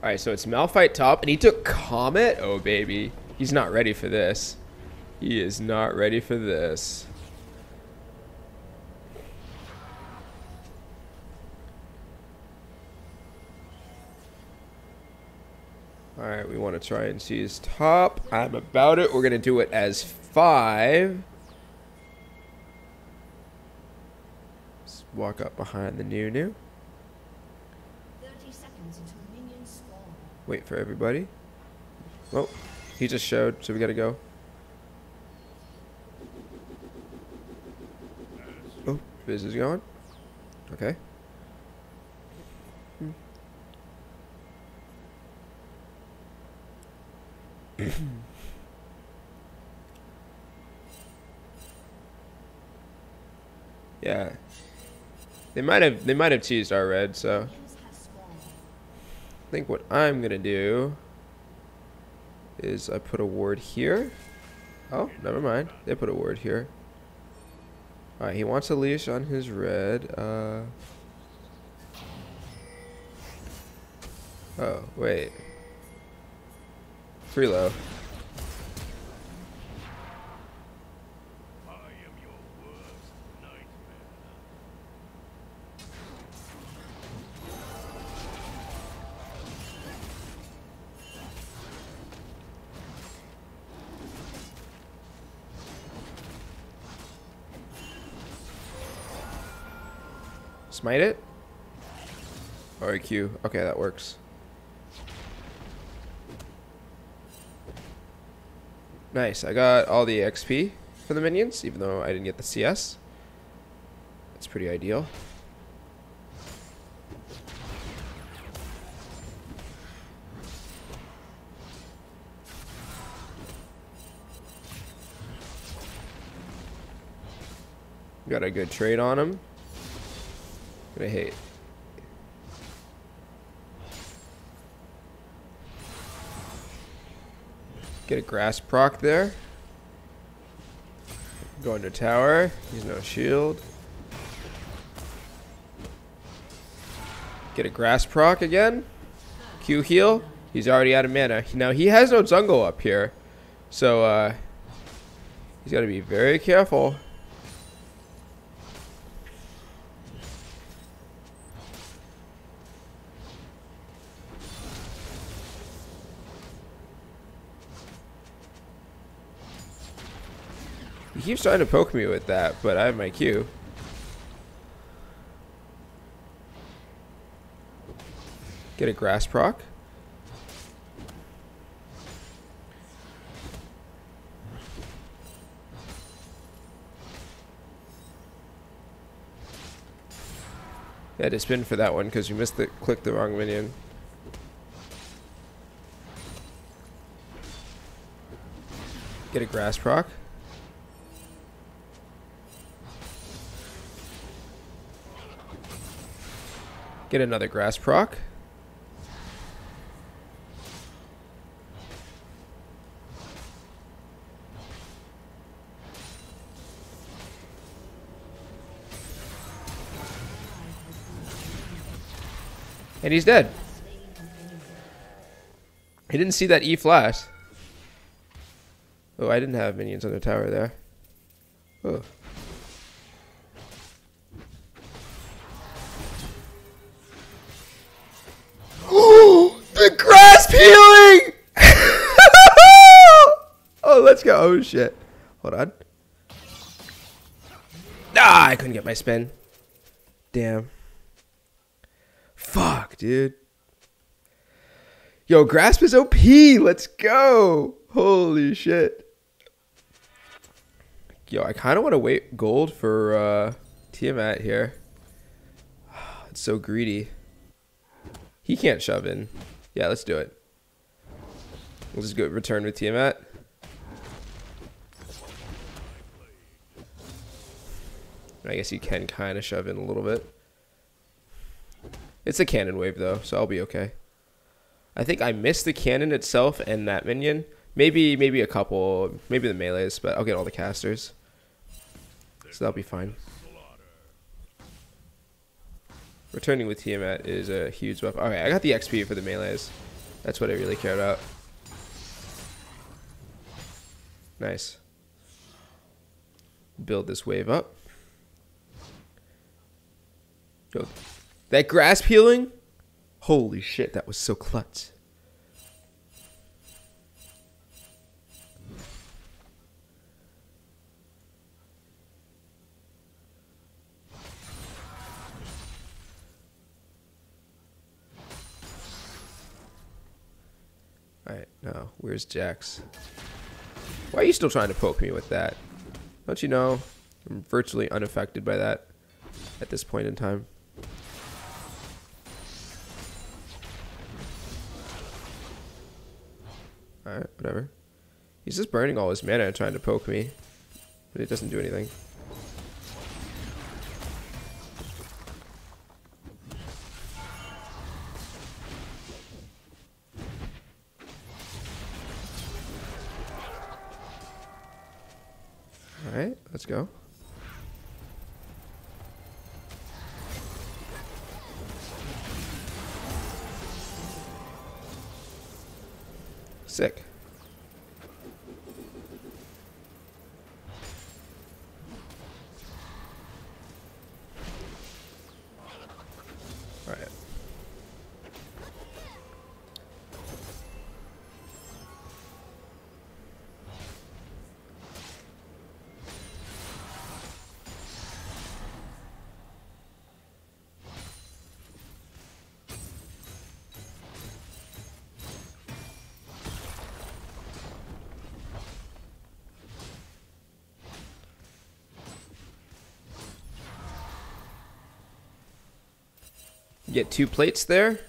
Alright, so it's Malphite top, and he took Comet? Oh, baby. He's not ready for this. He is not ready for this. Alright, we want to try and see his top. I'm about it. We're going to do it as five. Let's walk up behind the new 30 Wait for everybody. Oh, he just showed, so we gotta go. Oh, Fizz is going. Okay. Yeah. They might have they might have teased our red, so Minions have spawned. I think what I'm gonna do is I put a ward here. Oh, never mind. They put a ward here. Alright, he wants a leash on his red. Uh Oh, wait. Freelo. I Smite it? Or a Q. Okay, that works. Nice. I got all the XP for the minions, even though I didn't get the CS. That's pretty ideal. Got a good trade on him. Gonna hate. Get a Grasp proc there. Go into tower. He's no shield. Get a Grasp proc again. Q heal. He's already out of mana. Now he has no jungle up here. So uh he's gotta be very careful. Keeps trying to poke me with that, but I have my Q. Get a Grasp proc. Had to spin for that one because you missed the click the wrong minion. Get a Grasp proc. Get another Grasp proc. And he's dead. He didn't see that E flash. Oh, I didn't have minions on the tower there. Oh. Oh, shit. Hold on. Ah, I couldn't get my spin. Damn. Fuck, dude. Yo, Grasp is OP. Let's go. Holy shit. Yo, I kind of want to wait gold for uh, Tiamat here. It's so greedy. He can't shove in. Yeah, let's do it. We'll just go return with Tiamat. I guess you can kind of shove in a little bit. It's a cannon wave though, so I'll be okay. I think I missed the cannon itself and that minion. Maybe maybe a couple, maybe the melees, but I'll get all the casters. So that'll be fine. Returning with Tiamat is a huge buff. Alright, I got the XP for the melees. That's what I really care about. Nice. Build this wave up. Yo, that Grasp peeling? Holy shit, that was so clutch. Alright, now, where's Jax? Why are you still trying to poke me with that? Don't you know I'm virtually unaffected by that at this point in time? Alright, whatever. He's just burning all his mana and trying to poke me. But it doesn't do anything. Alright, let's go. Get two plates there.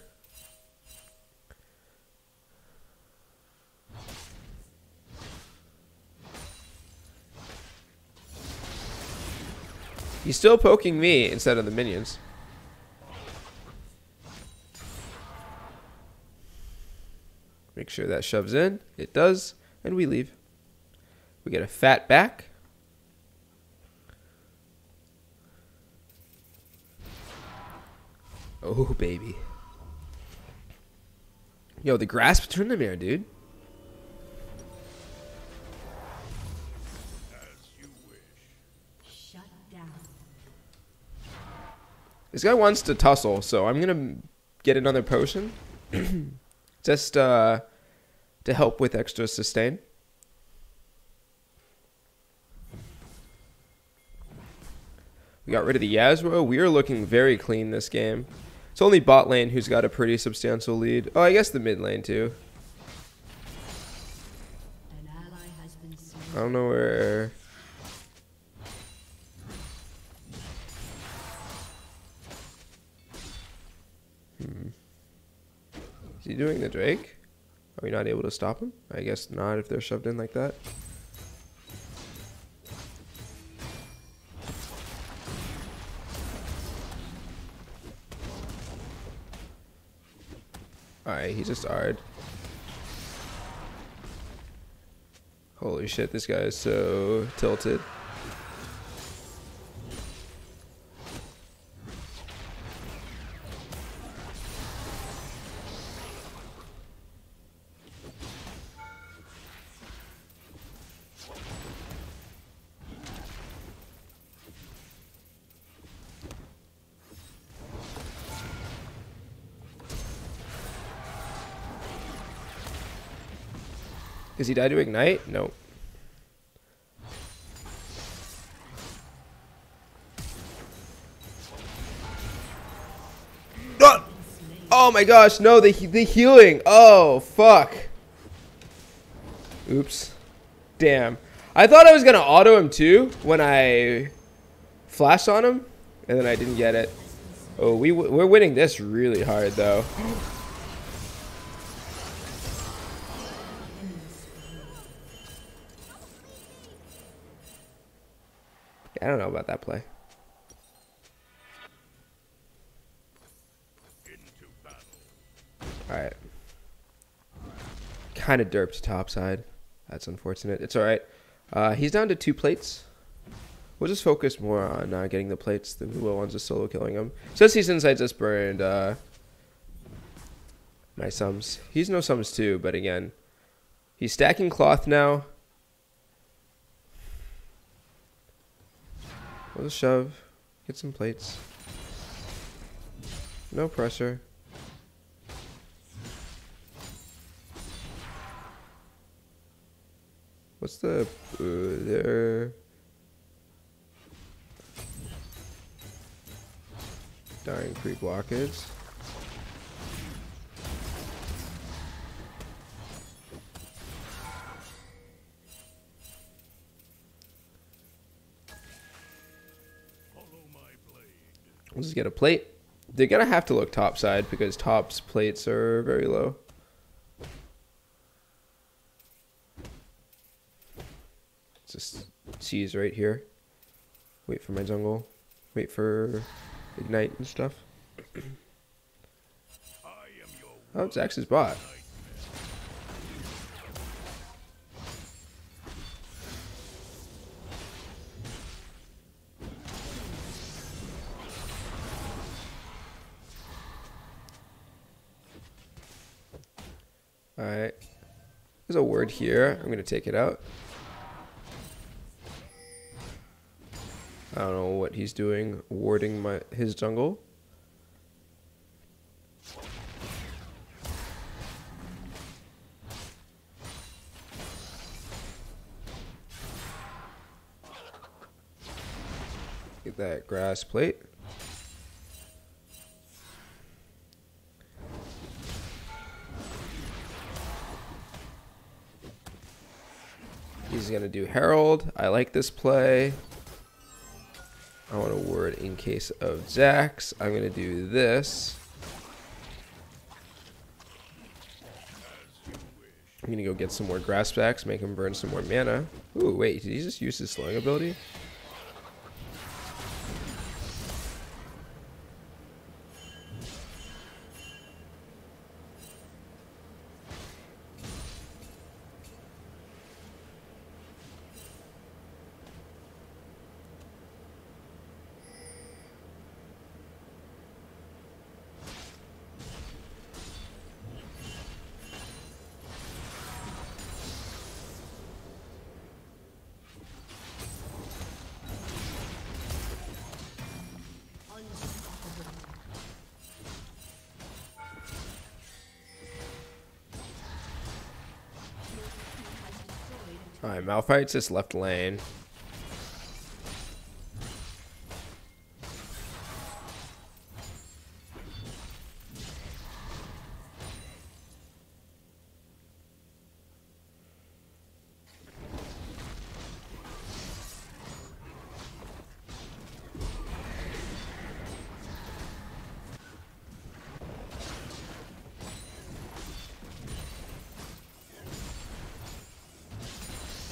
He's still poking me instead of the minions. Make sure that shoves in. It does. And we leave. We get a fat back. Oh, baby. Yo, the dude. As you wish. Shut down. This guy wants to tussle, so I'm gonna get another potion. Just uh, to help with extra sustain. We got rid of the Yasuo. We are looking very clean this game. It's only bot lane who's got a pretty substantial lead. Oh, I guess the mid lane too. I don't know where. Hmm. Is he doing the Drake? Are we not able to stop him? I guess not if they're shoved in like that. Alright, he just R'd. Holy shit, this guy is so tilted. Does he die to ignite? No. Ah! Oh my gosh, no, the, the healing. Oh, fuck. Oops. Damn. I thought I was going to auto him too when I flashed on him, and then I didn't get it. Oh, we, we're winning this really hard, though. I don't know about that play. Alright. Kind of derped top side. That's unfortunate. It's alright. Uh, he's down to two plates. We'll just focus more on uh, getting the plates than we will on just solo killing him. Since he's inside just burned, uh, my sums. He's no sums too, but again, he's stacking cloth now. With a shove, get some plates. No pressure. What's the uh, there? Dying Creek blockage. We'll just get a plate. They're gonna have to look topside because top's plates are very low. Just seize right here. Wait for my jungle. Wait for ignite and stuff. I am your Oh, it's X's bot. Alright. There's a ward here. I'm gonna take it out. I don't know what he's doing, warding my his jungle. Get that Grasp plate. He's gonna do Herald. I like this play. I want a ward in case of Jax. I'm gonna do this. I'm gonna go get some more Grasp backs, make him burn some more mana. Ooh, wait, did he just use his slowing ability? Alright, Malphite's just left lane.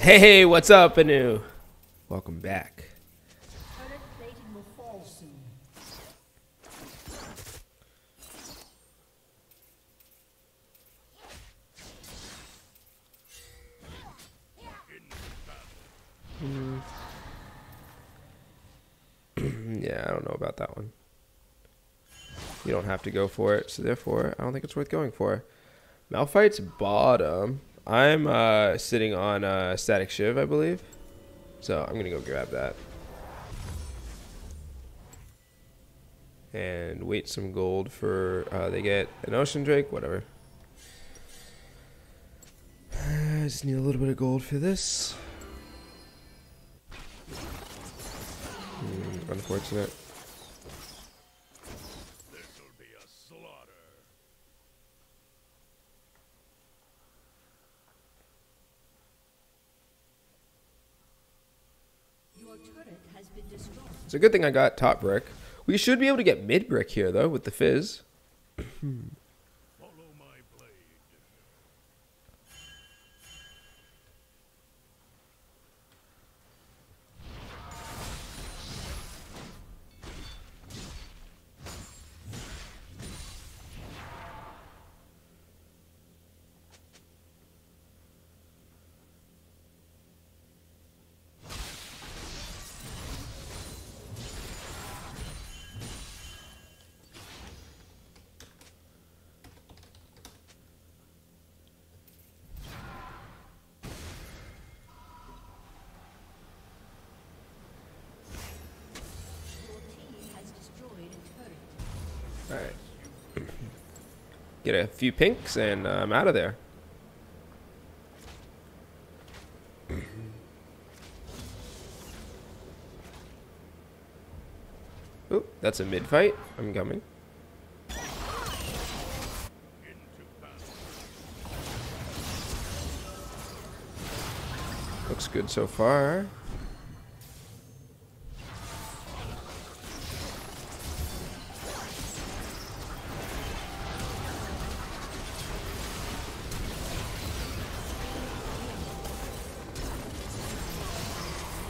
Hey, what's up, Anu? Welcome back. turret plating will fall soon. yeah, I don't know about that one. You don't have to go for it, so therefore, I don't think it's worth going for. Malphite's bottom. I'm uh, sitting on uh, Static Shiv, I believe. So I'm gonna go grab that. And wait some gold for uh, they get an Ocean Drake, whatever. I just need a little bit of gold for this. Hmm, unfortunate. This'll be a slaughter. Your turret has been destroyed. It's a good thing I got top brick. We should be able to get mid brick here though with the fizz. Hmm. Get a few pinks, and uh, I'm out of there. Oop, that's a mid fight. I'm coming. Looks good so far.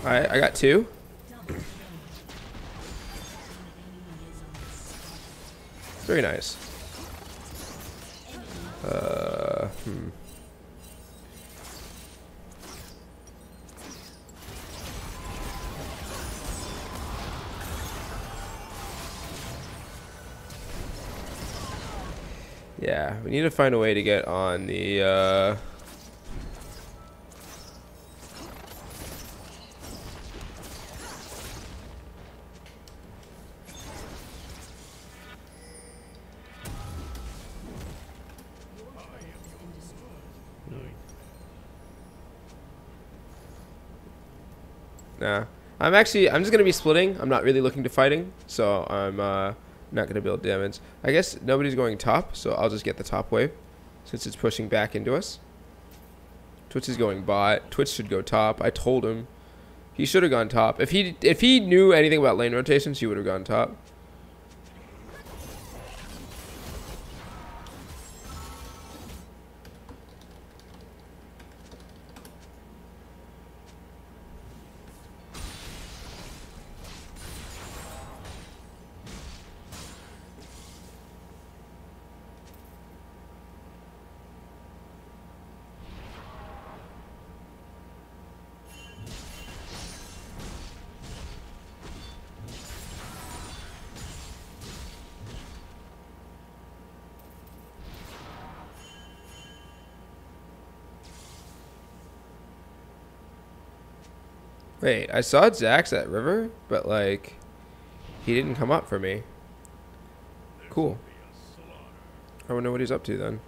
Alright, I got two. Very nice. Uh, hmm. Yeah, we need to find a way to get on the, uh... I'm actually, I'm just going to be splitting. I'm not really looking to fighting, so I'm uh, not going to build damage. I guess nobody's going top, so I'll just get the top wave since it's pushing back into us. Twitch is going bot. Twitch should go top. I told him he should have gone top. If he if he knew anything about lane rotations, he would have gone top. Wait, I saw Jax at river, but like, he didn't come up for me. Cool. I wonder what he's up to then.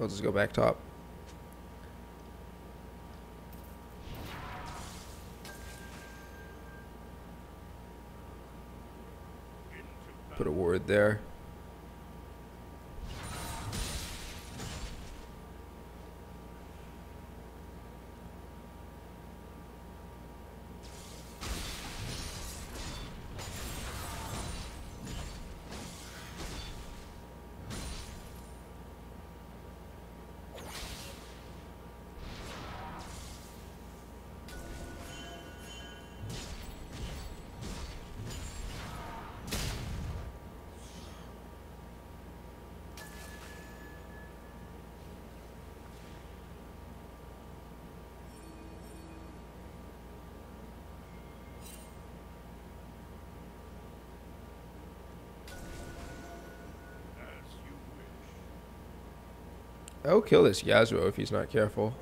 I'll just go back top. Put a ward there. I'll kill this Yasuo if he's not careful.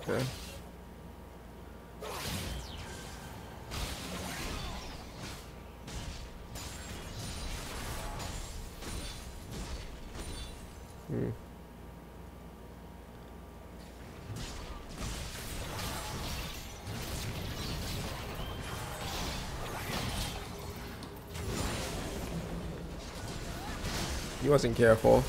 Okay. He wasn't careful.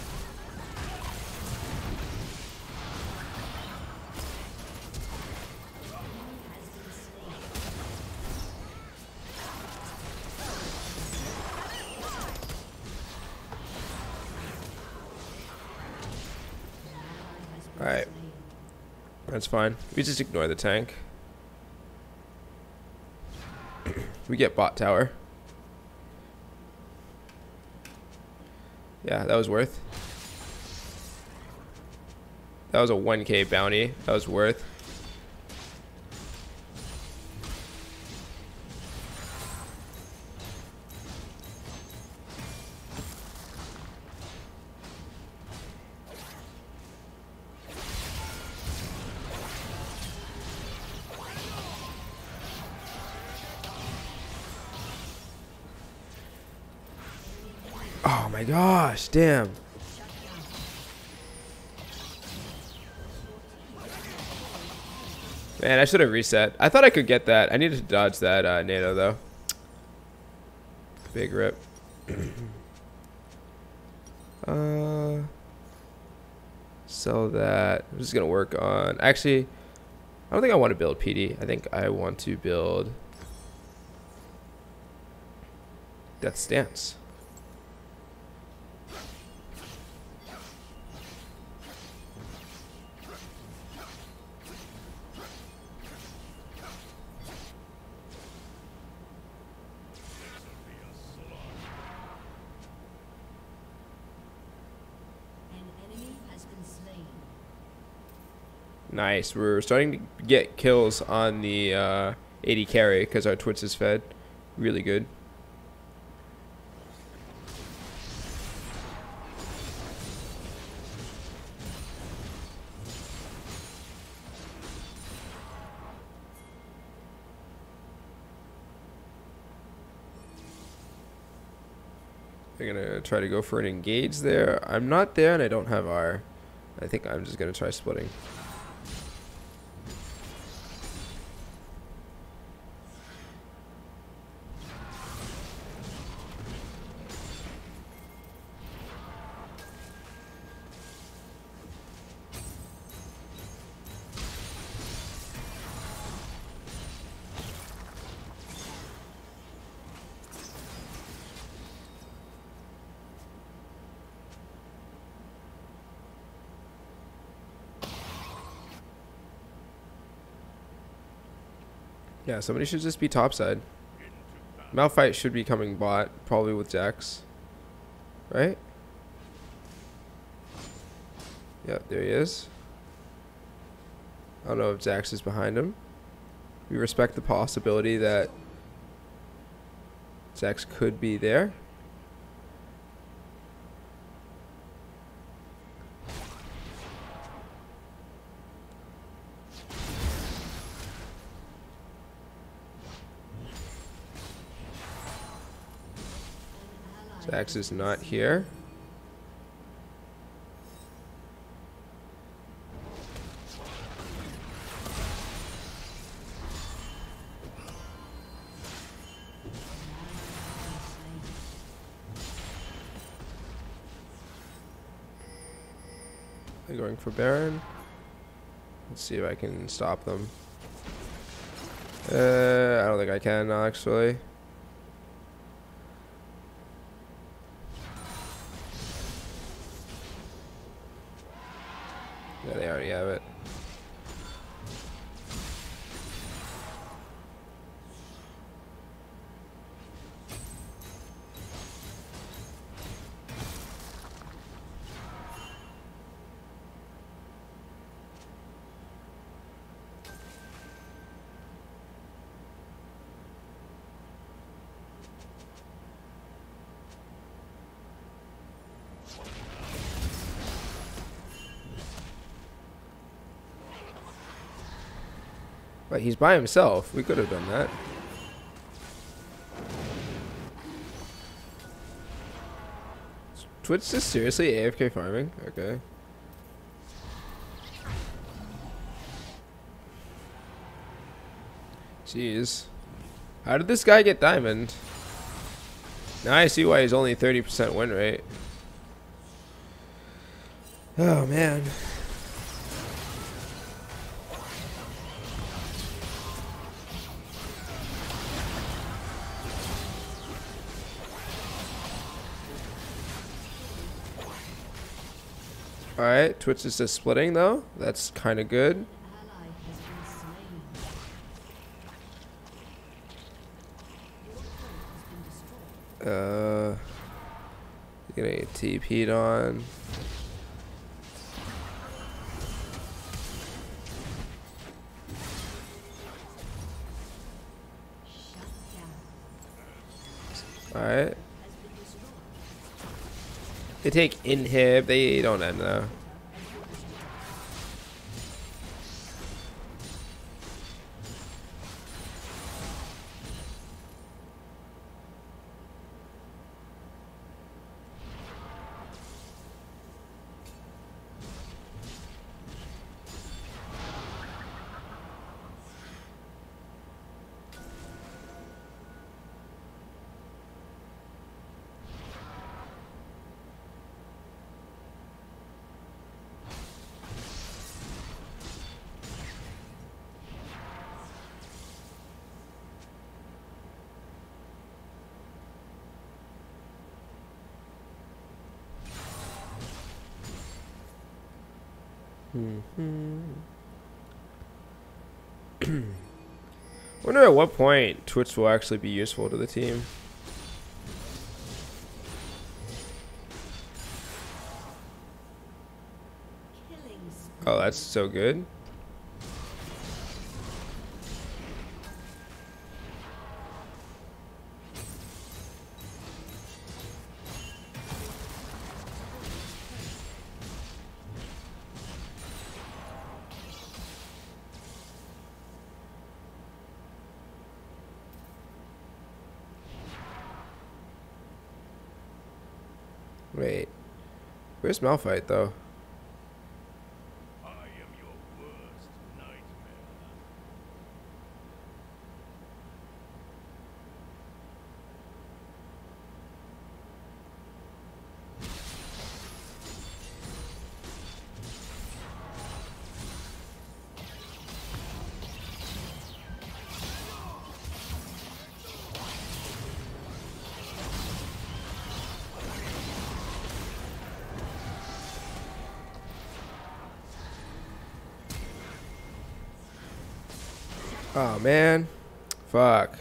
Alright. That's fine. We just ignore the tank. we get bot tower. Yeah, that was worth. That was a 1k bounty. That was worth. My gosh, damn. Man, I should have reset. I thought I could get that. I needed to dodge that uh, NATO though. Big rip. uh, sell that. I'm just gonna work on. Actually, I don't think I want to build PD. I think I want to build Death's Dance. Nice. We're starting to get kills on the uh, AD carry because our Twitch is fed. Really good. They're gonna try to go for an engage there. I'm not there and I don't have R. I think I'm just gonna try splitting. Yeah, somebody should just be topside. Malphite should be coming bot, probably with Jax. Right? Yep, there he is. I don't know if Jax is behind him. We respect the possibility that Jax could be there. Ally is not here. They're going for Baron. Let's see if I can stop them. Uh, I don't think I can actually. Yeah, they already have it. But he's by himself. We could have done that. Twitch is seriously AFK farming? Okay. Jeez. How did this guy get diamond? Now I see why he's only 30% win rate. Oh man. Alright, Twitch is just splitting though. That's kind of good. An ally has been They take inhib. They don't end though. Hmm. Wonder at what point Twitch will actually be useful to the team. Oh, that's so good. Where's Malphite though? Oh man. Fuck.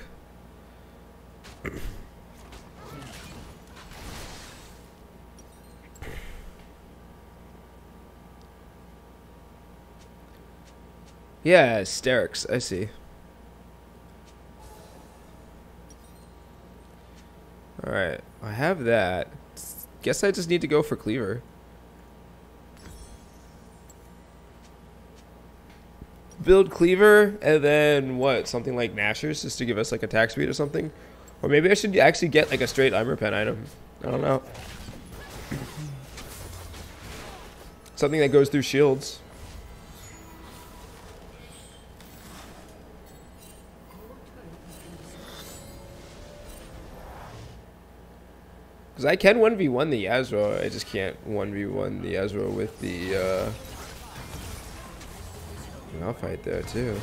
Yeah, hysterics. I see. Alright, I have that. Guess I just need to go for Cleaver. Build cleaver and then what something like Nashor's just to give us like a attack speed or something? Or maybe i should actually get like a straight armor pen item. I don't know. Something that goes through shields. Because i can 1v1 the Yasuo, i just can't 1v1 the Yasuo with the uh I'll fight there too.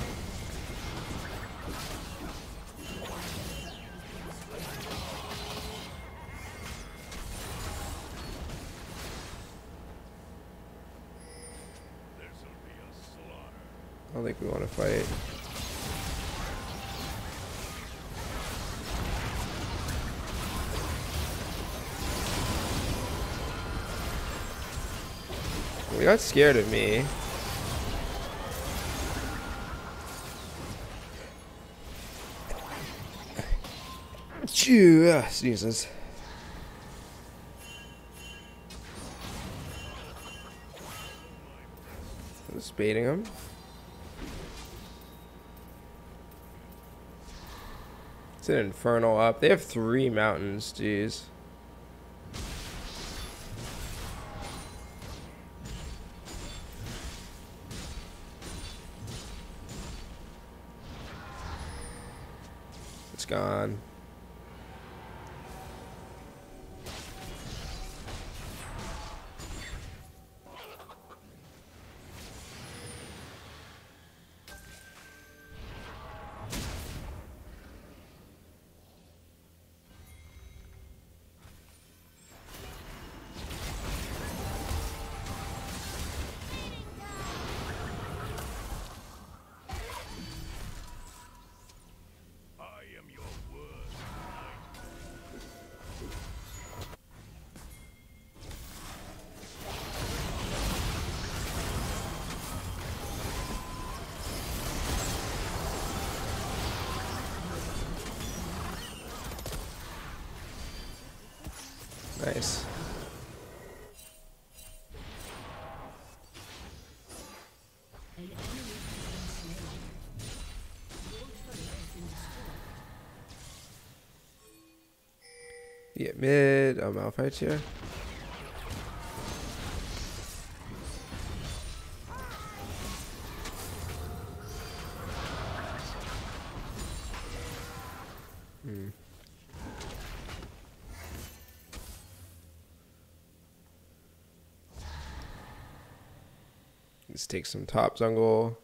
I don't think we want to fight. We got scared of me. Jesus. Just baiting him. It's an infernal up. They have three mountains, jeez. It's gone. Yeah, mid. Oh, Malphite's here. Hmm. Let's take some top jungle.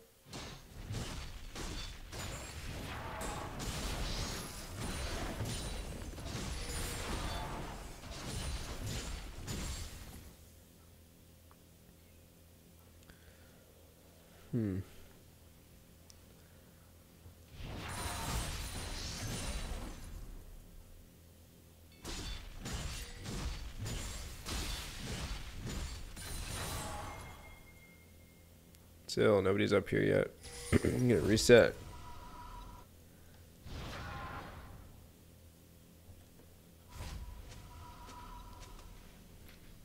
Still, nobody's up here yet. I'm gonna reset.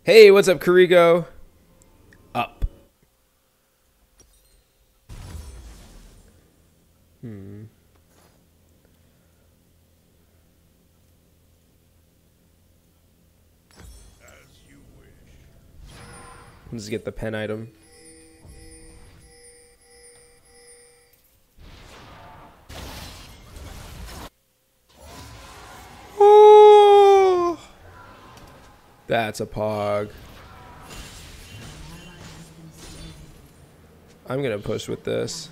Hey, what's up, Karigo? Up. Hmm. As you wish. Let's get the pen item. That's a pog. I'm gonna push with this.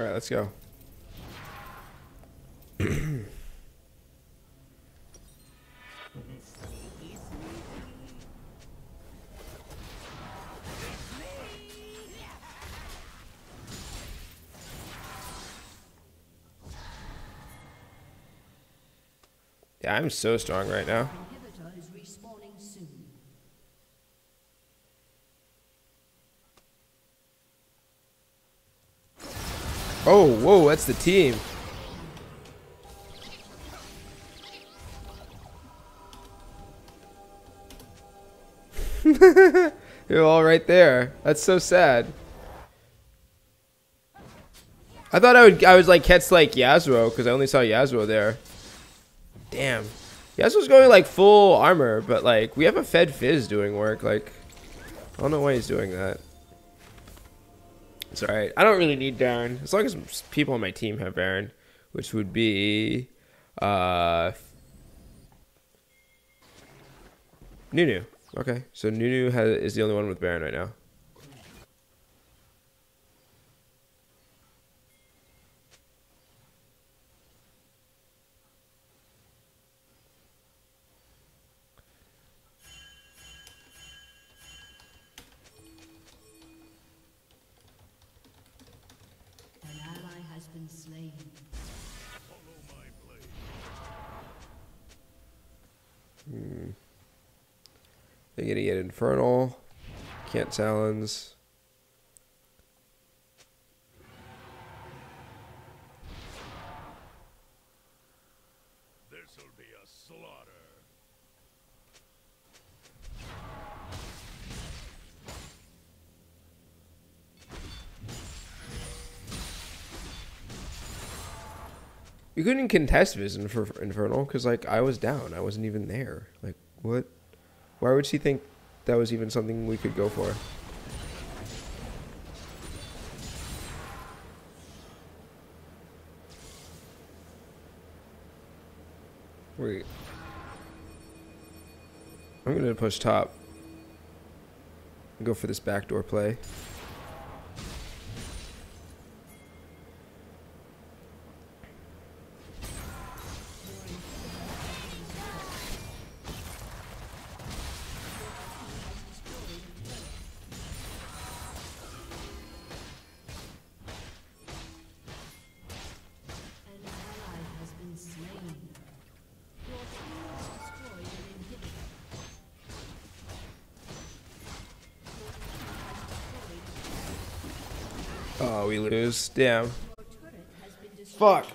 All right, let's go. Yeah, I'm so strong right now. That's the team. You're all right there. That's so sad. I thought I would. I was like catch like Yasuo because I only saw Yasuo there. Damn, Yasuo's going like full armor, but like we have a Fed Fizz doing work. Like I don't know why he's doing that. It's alright. I don't really need Baron. As long as people on my team have Baron, which would be uh Nunu. Okay. So Nunu has, is the only one with Baron right now. They're gonna get Infernal. Can't challenge. This'll be a slaughter. You couldn't contest Vision for Infernal because like I was down. I wasn't even there. Like what? Why would she think that was even something we could go for? Wait. I'm gonna push top. Go for this backdoor play. Damn. Fuck.